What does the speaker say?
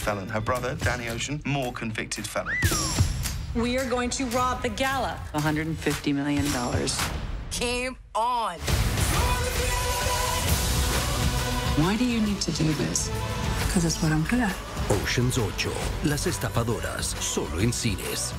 felon. Her brother, Danny Ocean, more convicted felon. We are going to rob the gala. $150 million. Keep on. Why do you need to do this? Because it's what I'm good at. Ocean's 8, Las Estafadoras, solo en cines.